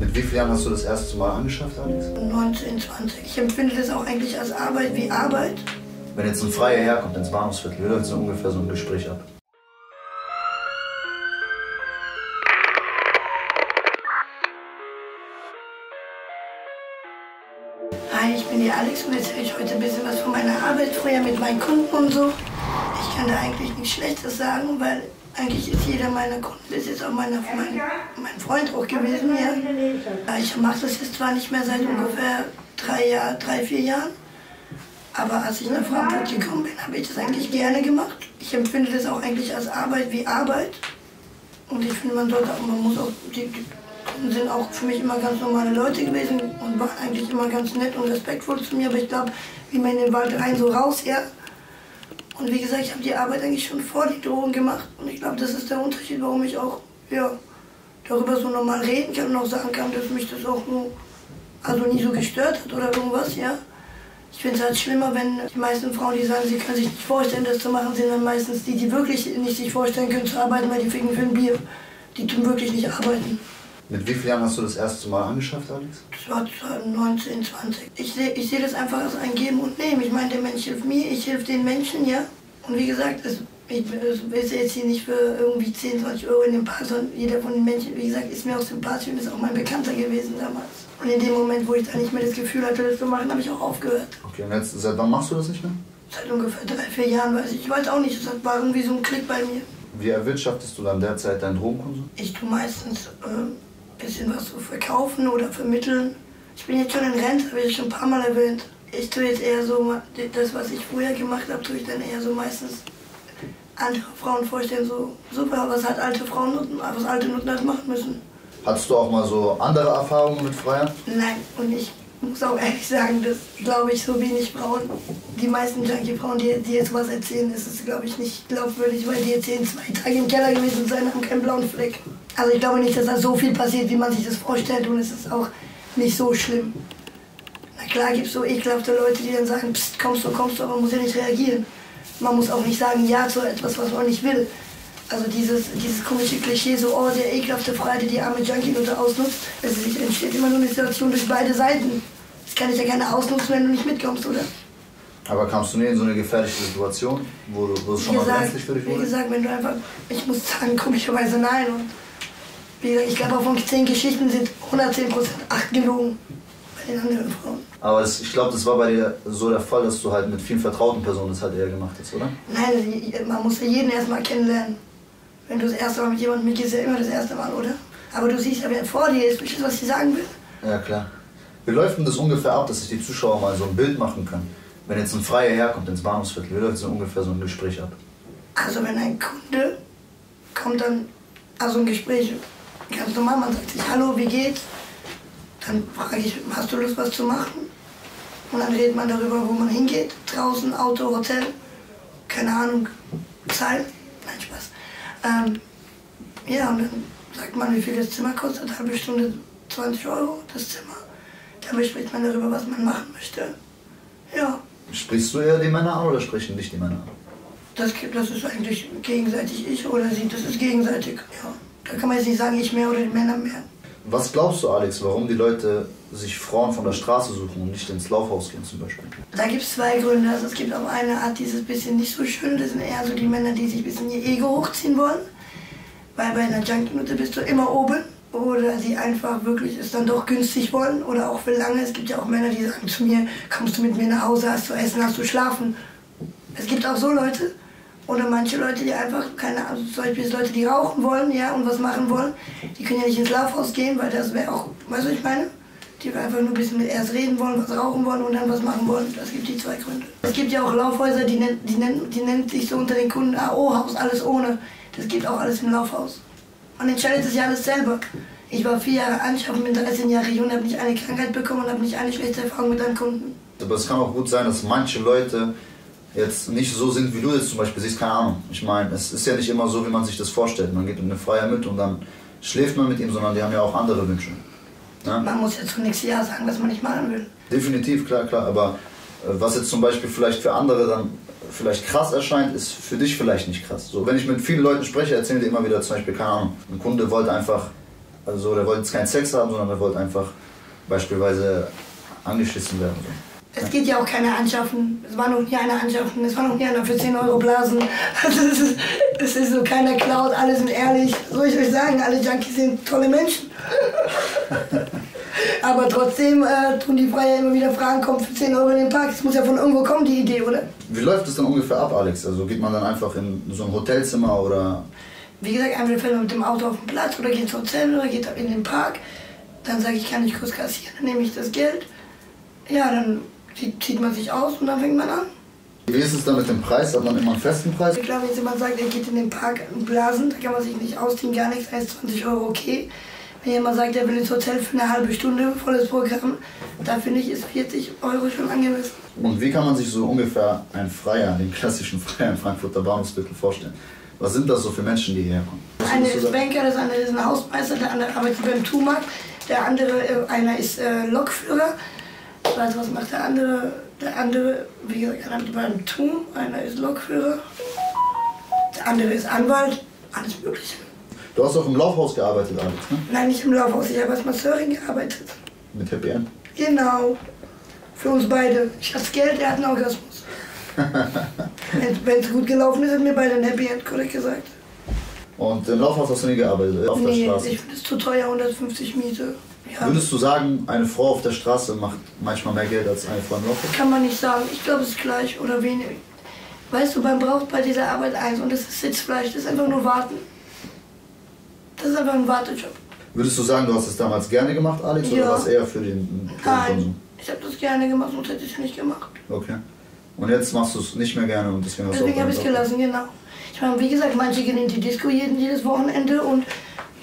Mit wie vielen Jahren hast du das erste Mal angeschafft, Alex? 19, 20. Ich empfinde das auch eigentlich als Arbeit wie Arbeit. Wenn jetzt ein Freier herkommt ins Bahnhofsviertel, wie läuft so ungefähr so ein Gespräch ab? Hi, ich bin die Alex und erzähle euch heute ein bisschen was von meiner Arbeit früher mit meinen Kunden und so. Ich kann da eigentlich nichts Schlechtes sagen, weil eigentlich ist jeder meiner Kunden bis jetzt auch meiner, mein, mein Freund auch gewesen. Ja. Ich mache das jetzt zwar nicht mehr seit ungefähr drei, Jahr, drei vier Jahren, aber als ich nach Frankfurt gekommen bin, habe ich das eigentlich gerne gemacht. Ich empfinde das auch eigentlich als Arbeit wie Arbeit. Und ich finde, man sollte auch, man muss auch, die, die Kunden sind auch für mich immer ganz normale Leute gewesen und waren eigentlich immer ganz nett und respektvoll zu mir. Aber ich glaube, wie man in den Wald rein so raus, ja. Und wie gesagt, ich habe die Arbeit eigentlich schon vor die Drohung gemacht. Und ich glaube, das ist der Unterschied, warum ich auch, ja, darüber so normal reden kann und auch sagen kann, dass mich das auch nur, also nie so gestört hat oder irgendwas, ja. Ich finde es halt schlimmer, wenn die meisten Frauen, die sagen, sie können sich nicht vorstellen, das zu machen, sind dann meistens die, die wirklich nicht sich vorstellen können zu arbeiten, weil die ficken für ein Bier. Die tun wirklich nicht arbeiten. Mit wie vielen Jahren hast du das erste Mal angeschafft, Alex? Das war 19, 20. Ich sehe ich seh das einfach als ein Geben und Nehmen. Ich meine, der Mensch hilft mir, ich helfe den Menschen, ja. Und wie gesagt, es, ich will jetzt hier nicht für irgendwie 10, 20 Euro in den Park, sondern jeder von den Menschen, wie gesagt, ist mir auch sympathisch und ist auch mein Bekannter gewesen damals. Und in dem Moment, wo ich da nicht mehr das Gefühl hatte, das zu machen, habe ich auch aufgehört. Okay, und jetzt, seit wann machst du das nicht mehr? Seit ungefähr drei, vier Jahren weiß ich. Ich weiß auch nicht, es war irgendwie so ein Klick bei mir. Wie erwirtschaftest du dann derzeit deinen Drogenkonsum? Ich tue meistens äh, bisschen was so verkaufen oder vermitteln. Ich bin jetzt schon in Rente, habe ich schon ein paar Mal erwähnt. Ich tue jetzt eher so, das, was ich früher gemacht habe, tue ich dann eher so meistens andere Frauen vorstellen, so super, was hat alte Frauen, was alte Nutten halt machen müssen. Hattest du auch mal so andere Erfahrungen mit Freiern? Nein, und ich muss auch ehrlich sagen, dass, glaube ich, so wenig Frauen, die meisten Junkie-Frauen, die, die jetzt was erzählen, ist es, glaube ich, nicht glaubwürdig, weil die erzählen zwei Tage im Keller gewesen sein, haben keinen blauen Fleck. Also ich glaube nicht, dass da so viel passiert, wie man sich das vorstellt und es ist auch nicht so schlimm. Na klar gibt es so ekelhafte Leute, die dann sagen, pst, kommst du, kommst du, aber man muss ja nicht reagieren. Man muss auch nicht sagen Ja zu etwas, was man nicht will. Also dieses, dieses komische Klischee, so, oh, der ekelhafte Freide, die arme Junkie-Nutte ausnutzt. Es entsteht immer nur eine Situation durch beide Seiten. Das kann ich ja gerne ausnutzen, wenn du nicht mitkommst, oder? Aber kamst du nie in so eine gefährliche Situation, wo, du, wo es schon gesagt, mal brenzlig für dich wurde? Wie gesagt, wenn du einfach, ich muss sagen, komischerweise nein. Und ich glaube, von zehn Geschichten sind 110% acht gelogen bei den anderen Frauen. Aber es, ich glaube, das war bei dir so der Fall, dass du halt mit vielen vertrauten Personen das halt eher gemacht hast, oder? Nein, man muss ja jeden erstmal kennenlernen. Wenn du das erste Mal mit jemandem mitgehst, ist ja immer das erste Mal, oder? Aber du siehst ja, wer vor dir ist. Verstehst du, was ich sagen will? Ja, klar. Wie läuft denn das ungefähr ab, dass sich die Zuschauer mal so ein Bild machen können? Wenn jetzt ein Freier herkommt ins Bahnhofsviertel, wie läuft so ungefähr so ein Gespräch ab? Also wenn ein Kunde kommt dann, also ein Gespräch, ganz normal, man sagt sich, hallo, wie geht's? Dann frage ich, hast du Lust, was zu machen? Und dann redet man darüber, wo man hingeht. Draußen, Auto, Hotel, keine Ahnung, Zeit. Nein, Spaß. Ähm, ja, und dann sagt man, wie viel das Zimmer kostet. Eine halbe Stunde 20 Euro, das Zimmer. Dann bespricht man darüber, was man machen möchte. Ja. Sprichst du eher die Männer an oder sprechen dich die Männer an? Das, das ist eigentlich gegenseitig ich oder sie, das ist gegenseitig, ja. Da kann man jetzt nicht sagen, ich mehr oder die Männer mehr. Was glaubst du, Alex, warum die Leute sich Frauen von der Straße suchen und nicht ins Laufhaus gehen zum Beispiel? Da gibt es zwei Gründe. Also es gibt auf eine Art dieses bisschen nicht so schön, das sind eher so die Männer, die sich ein bisschen ihr Ego hochziehen wollen. Weil bei einer Junkie-Nutte bist du immer oben. Oder die einfach wirklich es dann doch günstig wollen oder auch für lange. Es gibt ja auch Männer, die sagen zu mir, kommst du mit mir nach Hause, hast du Essen, hast du Schlafen. Es gibt auch so Leute. Oder manche Leute, die einfach, keine Ahnung, zum Beispiel Leute, die rauchen wollen, ja, und was machen wollen, die können ja nicht ins Laufhaus gehen, weil das wäre auch, weißt du, was ich meine? Die einfach nur ein bisschen mit erst reden wollen, was rauchen wollen und dann was machen wollen. Das gibt die zwei Gründe. Es gibt ja auch Laufhäuser, die, nennen, die, nennen, die nennen sich so unter den Kunden AO-Haus, alles ohne. Das gibt auch alles im Laufhaus. Man entscheidet sich ja alles selber. Ich war vier Jahre anschaffen, bin 13 Jahre jung, habe nicht eine Krankheit bekommen und habe nicht eine schlechte Erfahrung mit einem Kunden. Aber es kann auch gut sein, dass manche Leute jetzt nicht so sind, wie du jetzt zum Beispiel siehst, keine Ahnung. Ich meine, es ist ja nicht immer so, wie man sich das vorstellt. Man geht mit einem Freier mit und dann schläft man mit ihm, sondern die haben ja auch andere Wünsche. Ja? Man muss ja zunächst Ja sagen, was man nicht machen will. Definitiv, klar, klar. Aber äh, was jetzt zum Beispiel vielleicht für andere dann vielleicht krass erscheint, ist für dich vielleicht nicht krass. So, wenn ich mit vielen Leuten spreche, erzählen die immer wieder zum Beispiel, keine Ahnung, ein Kunde wollte einfach Also der wollte jetzt keinen Sex haben, sondern er wollte einfach beispielsweise angeschissen werden. So. Es geht ja auch keiner anschaffen. Es war noch nie einer anschaffen. Es war noch nie einer für 10 Euro blasen. Also es ist, es ist so, keiner klaut, alle sind ehrlich. Soll ich euch sagen, alle Junkies sind tolle Menschen. Aber trotzdem äh, tun die Freier immer wieder Fragen, kommt für 10 Euro in den Park. Es muss ja von irgendwo kommen, die Idee, oder? Wie läuft es dann ungefähr ab, Alex? Also geht man dann einfach in so ein Hotelzimmer oder Wie gesagt, entweder fährt man mit dem Auto auf den Platz oder geht ins Hotel oder geht in den Park. Dann sage ich, kann ich kurz kassieren, dann nehme ich das Geld. Ja, dann zieht zieht man sich aus und dann fängt man an. wie ist es dann mit dem Preis? Hat man immer einen festen Preis? Ich glaube, wenn jemand sagt, er geht in den Park und blasen, da kann man sich nicht ausziehen, gar nichts, da ist 20 Euro okay. Wenn jemand sagt, er will ins Hotel für eine halbe Stunde, volles Programm, da finde ich, ist 40 Euro schon angemessen. Und wie kann man sich so ungefähr einen Freier, den klassischen Freier im Frankfurter Bahnhofsviertel vorstellen? Was sind das so für Menschen, die hierher kommen? Was du ist? Banker, das andere ist ein Hausmeister, der andere arbeitet beim Tumarkt, der andere, äh, einer ist äh, Lokführer. Ich weiß, was macht der andere? Der andere, wie gesagt, einer arbeitet beim TUM, einer ist Lokführer. Der andere ist Anwalt, alles Mögliche. Du hast auch im Laufhaus gearbeitet, Alex, ne? Nein, nicht im Laufhaus, ich habe als Masseurin gearbeitet. Mit Happy End. Genau. Für uns beide. Ich hatte Geld, er hat einen Orgasmus. Wenn es gut gelaufen ist, hat mir beide ein Happy End, korrekt gesagt. Und im Laufhaus hast du nie gearbeitet, auf der Nee, Straße. ich finde es zu teuer, 150 Miete. Ja. Würdest du sagen, eine Frau auf der Straße macht manchmal mehr Geld als eine Frau im Laufhaus? Kann man nicht sagen. Ich glaube, es ist gleich oder weniger. Weißt du, man braucht bei dieser Arbeit eins und das ist Sitzfleisch. Das ist einfach nur Warten. Das ist einfach ein Wartejob. Würdest du sagen, du hast es damals gerne gemacht, Alex, oder Ja. war es eher für den, für den Nein, Konsum? ich habe das gerne gemacht, sonst hätte ich es nicht gemacht. Okay. Und jetzt machst du es nicht mehr gerne und deswegen hast du Deswegen habe ich es gelassen, genau. Ich meine, wie gesagt, manche gehen in die Disco jeden, jedes Wochenende und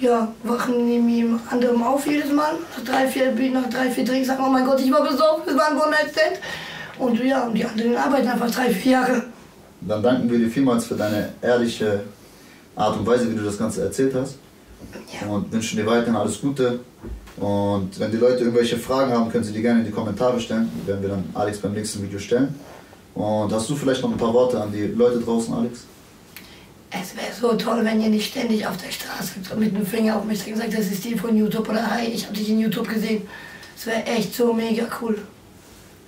ja, wachen neben jedem anderen auf jedes Mal. Nach drei, vier, nach drei, vier Drinks sagen, oh mein Gott, ich war besoffen, es war ein One-Night-Stand. Und ja, und die anderen arbeiten einfach drei, vier Jahre. Dann danken wir dir vielmals für deine ehrliche Art und Weise, wie du das Ganze erzählt hast. Ja. Und wünschen dir weiterhin alles Gute. Und wenn die Leute irgendwelche Fragen haben, können sie die gerne in die Kommentare stellen. Die werden wir dann Alex beim nächsten Video stellen. Und hast du vielleicht noch ein paar Worte an die Leute draußen, Alex? Es wäre so toll, wenn ihr nicht ständig auf der Straße mit dem Finger auf mich zeigt und sagt, das ist die von YouTube oder hi, ich habe dich in YouTube gesehen. Es wäre echt so mega cool.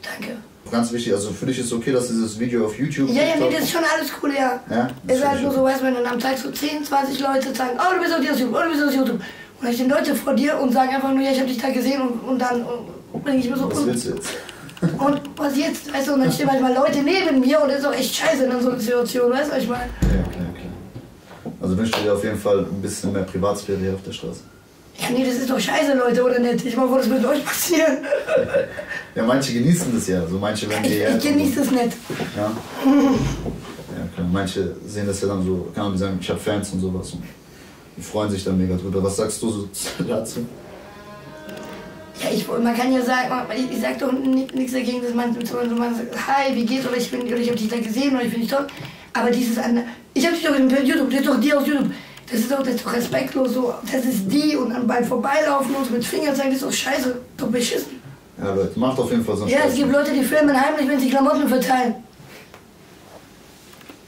Danke. Ganz wichtig, also für dich ist es okay, dass dieses Video auf YouTube Ja, ja, nee, das ist schon alles cool, ja. Ja, das Es ist halt nur so, weißt du, wenn dann am Tag so 10, 20 Leute sagen, oh, du bist auf YouTube, oh, du bist auf YouTube. Und dann stehen Leute vor dir und sagen einfach nur, ja, ich habe dich da gesehen und, und dann und, denke ich mir so, Was und, willst du jetzt? und was jetzt, weißt du, und dann stehen manchmal Leute neben mir und das ist auch echt scheiße in so einer Situation, weißt du, was ich meine? Ja, okay. Also wünsche ich dir auf jeden Fall ein bisschen mehr Privatsphäre hier auf der Straße. Ja, nee, das ist doch scheiße, Leute, oder nicht? Ich meine, wo das mit euch passieren. Ja, manche genießen das ja. Also manche, wenn Ich, die ich genieße es nicht. Ja. ja, klar. Manche sehen das ja dann so, kann man sagen, ich habe Fans und sowas. Und die freuen sich dann mega drüber. Was sagst du so dazu? Ja, ich, man kann ja sagen, ich, ich sag doch ni- nichts dagegen, dass man, dass man sagt, hi, wie geht's, oder ich bin, oder ich hab dich da gesehen, oder ich finde dich toll. Aber dieses andere, ich hab dich doch in YouTube, das ist doch die aus YouTube. Das ist doch, das ist doch respektlos, so, das ist die und dann beim Vorbeilaufen und so mit Fingern zeigen, das ist doch scheiße, doch beschissen. Ja, Leute, macht auf jeden Fall so einen Ja, es Spaß. gibt Leute, die filmen heimlich, wenn sie Klamotten verteilen.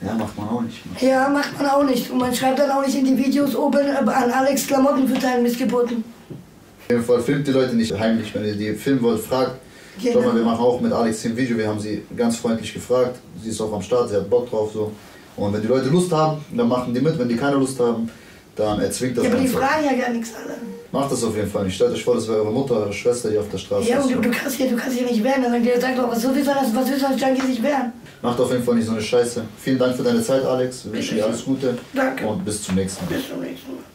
Ja, macht man auch nicht. Ja, macht man auch nicht. Und man schreibt dann auch nicht in die Videos oben an Alex Klamotten verteilen, Missgeburten. Auf jeden Fall filmt die Leute nicht heimlich. Wenn ihr die filmen wollt, fragt. Genau. Schau mal, wir machen auch mit Alex ein Video. Wir haben sie ganz freundlich gefragt. Sie ist auch am Start, sie hat Bock drauf. so. Und wenn die Leute Lust haben, dann machen die mit. Wenn die keine Lust haben, dann erzwingt das Ja, aber die fragen ja gar nichts alle. Macht das auf jeden Fall nicht. Stellt euch vor, das wäre eure Mutter, eure Schwester, die auf der Straße Ja, ist. und du, du kannst hier, du kannst hier nicht wehren. Dann sagt sag doch, was willst du als, was willst du als Junkie sich wehren? Macht auf jeden Fall nicht so eine Scheiße. Vielen Dank für deine Zeit, Alex. Wir wünschen dir alles Gute. Danke. Und bis zum nächsten Mal. Bis zum nächsten Mal.